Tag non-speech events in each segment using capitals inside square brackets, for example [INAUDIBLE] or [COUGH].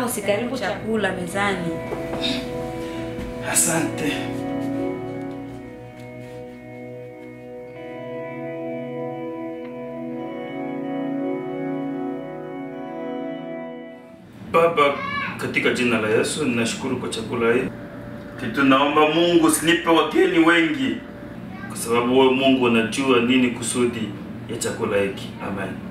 Baba usikaribu chakula mezani. Asante. Baba, katika jina la Yesu ninashukuru kwa chakula hii. Kitu naomba Mungu usinipe wageni wengi, kwa sababu wewe Mungu unajua nini kusudi ya chakula hiki. Amen.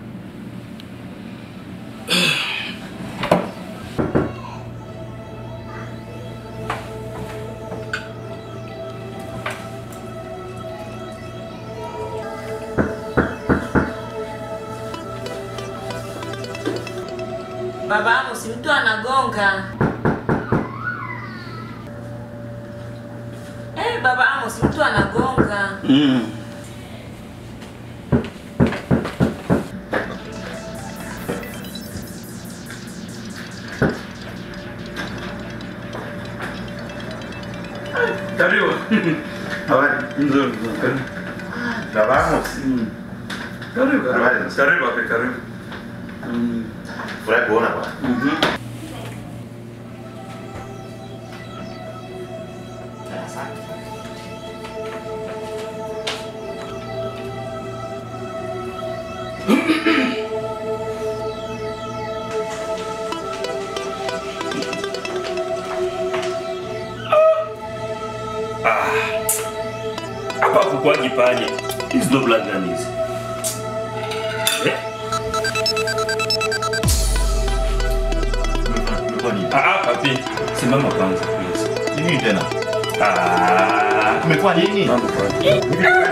Baba Amos, mtu anagonga. Eh, Baba Amos, mtu anagonga. Mm. Karibu. [LAUGHS] Habari. Nzuri. Karibu. Baba Amos. Karibu. Karibu. Karibu Karibu. karibu. Mm. Furahi kuona bwana. Hapa kukwagi panya. Hizi ndo blood gani hizi? Ah, ah, papi. Simama kwanza please. Nini tena? Ah. Umekuwa nini? Mambo kwa.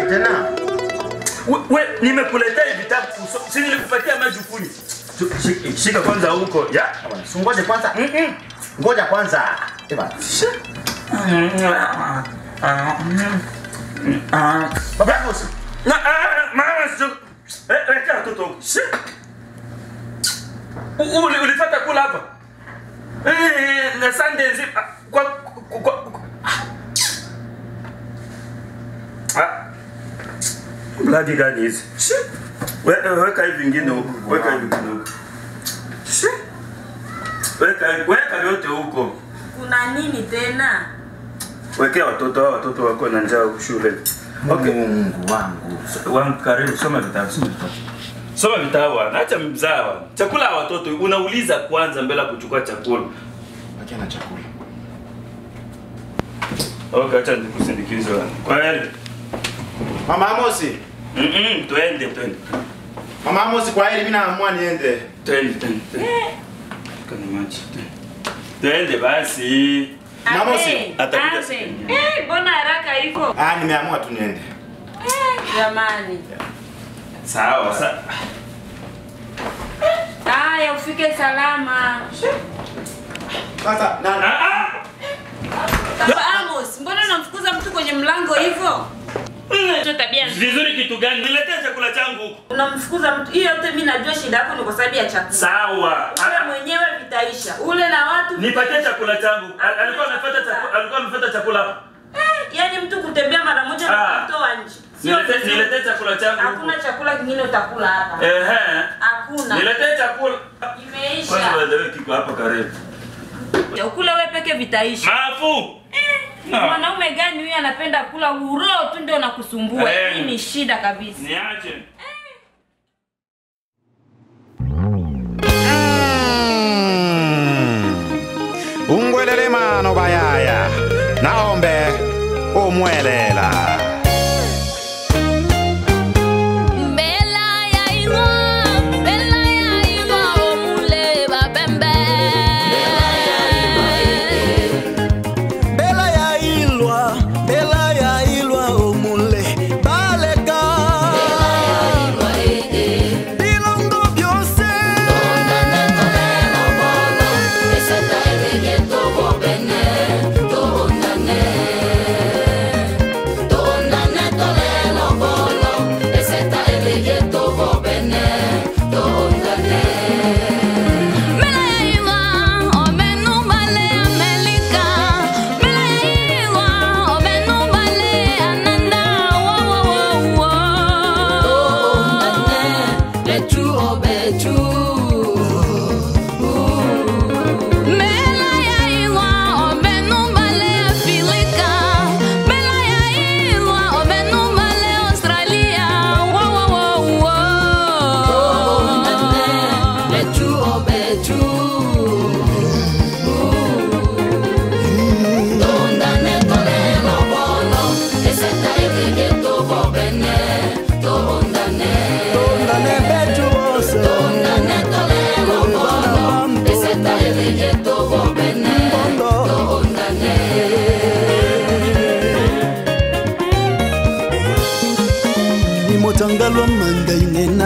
Tena? We, we nimekuletea vitabu si nilikupatia maji shi- Shika kwanza huko. Ya. Ngoja kwanza. Mm-mm. Ngoja kwanza. Eba. Ah. Baba. Na ah, mama sio. Eh, weka watoto huko. Shi. U- uli- Ulipata kula hapa? Eh, na Sunday nzima kwa kwa- kwa kwa- Ah. Bloody gani hizi? Shi. Where Weka hivi vingine huko. Weka hivi vingine huko. Weka weka vyote huko. Kuna nini tena? Wekea watoto hao watoto wako na njaa shule. Okay. Mungu wangu. Wangu karibu soma vitabu, soma vitabu. Soma vitabu bwana, acha wana. Chakula ya watoto unauliza kwanza mbele ya kuchukua chakula. Acha na chakula. Okay, acha nikusindikize bwana. Kwa heri. Mama Amosi. Mhm, twende twende. Mama Amosi kwa heri mimi naamua niende. Twende twende. twende. Kana maji. twende. Basi. Mama Amosi atakuja Eh, mbona haraka hivyo? Ah, nimeamua tu niende. Eh, jamani. Sawa, sawa. Haya, ufike salama. Sasa na Ah ah. Baba Amos, mbona unamfukuza mtu kwenye mlango hivyo? Hiyo tabia nzuri. Vizuri kitu gani? Niletee chakula changu huko. Unamfukuza mtu. Hiyo yote mimi najua shida yako ni kwa sababu ya chakula. Sawa. Ule Ah, mwenyewe vitaisha. Ule na watu. Nipatie chakula changu. Alikuwa amefuata chakula, alikuwa amefuata chakula hapa. Eh, yaani mtu kutembea mara moja Ah. na kutoa nje. Sio Niletee chakula changu. Hakuna chakula kingine utakula hapa. Ehe. Hakuna. Niletee chakula. Kwanza Imeisha. wewe kiko hapa karibu. Ukule wewe peke vitaisha. Mafu. Ah, Mwanaume gani huyu anapenda kula uroo tu ndio nakusumbua? Eh. Hii ni shida kabisa. Niache. ungwelele mano bayaya naombe o muérela.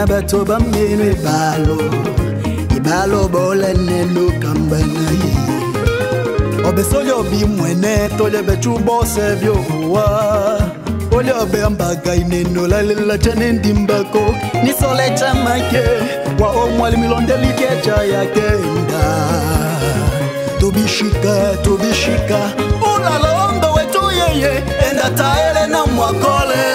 Na bato bameno ebalo ibalo bolenelo kambana ye obesoli obi mwene tolio betu bose byohuwa oli obe ambaga ineno lalela chane ndimbako nisole chamake wa omwali milondelikecha yakenda tobishika tobishika ulalombe wetu yeye enda taele na mwakole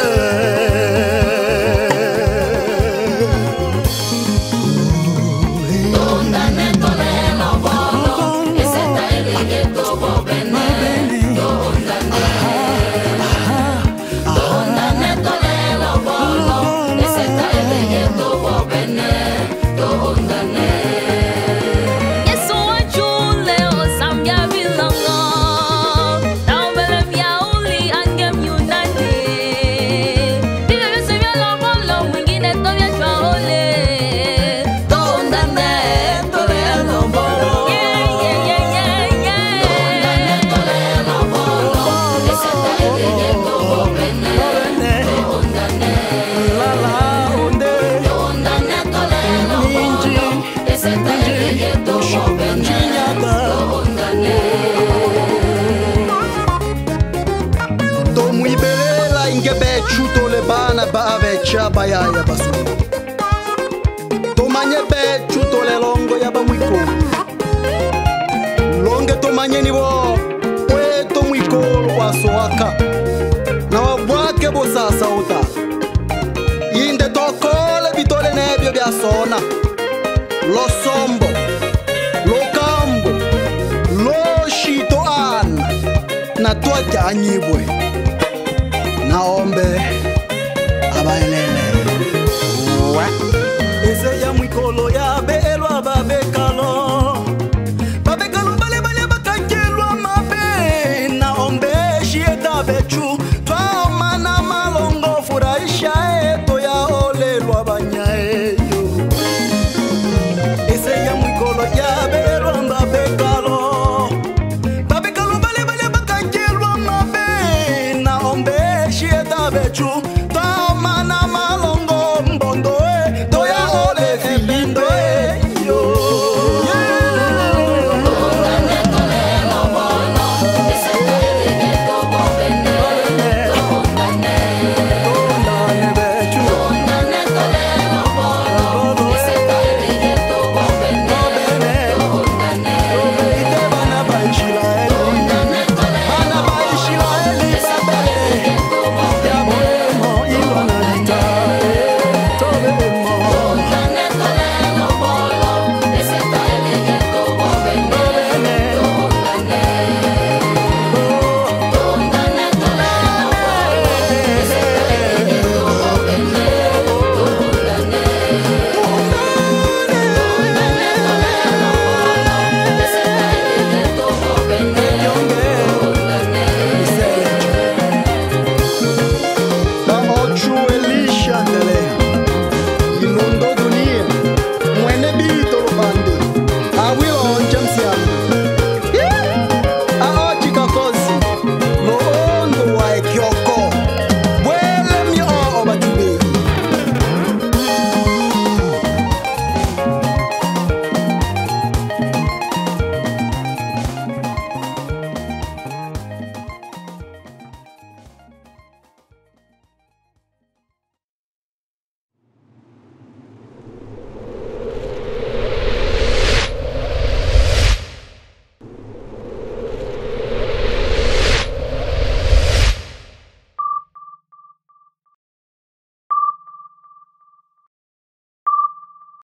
ba avecha bayaya basu. Tomanye bechu tole longo ya bamwikolo longe tomanyeni bo kweto mwikolo wasoaka na wabwake bosasa uta inde tokole bitole nebyo byasona losombo lokambo loshito ana. Na twajanyibwe naombe baile.